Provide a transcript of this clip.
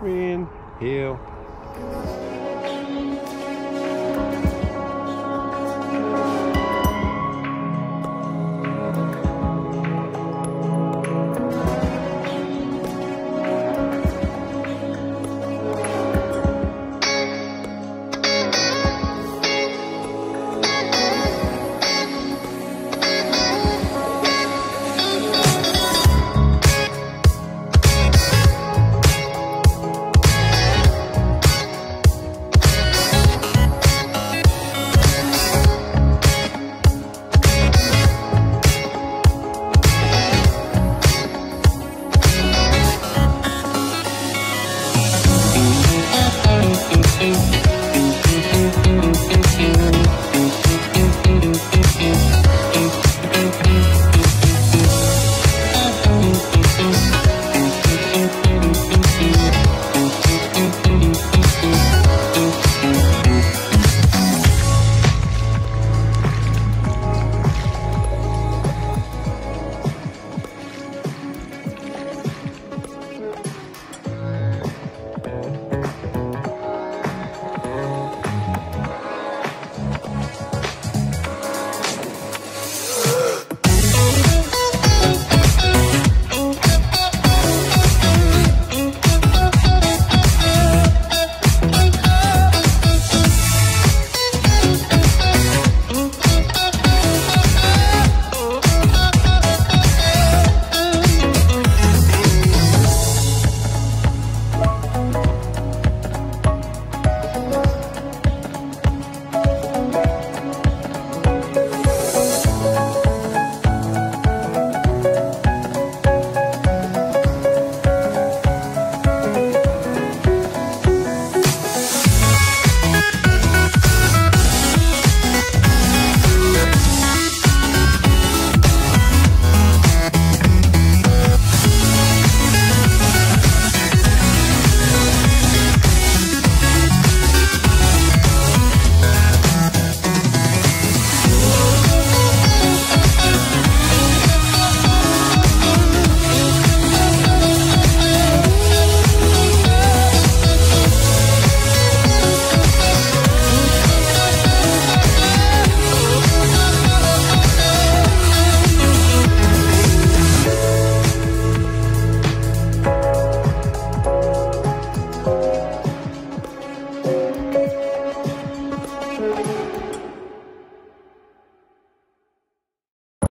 Green, Hill.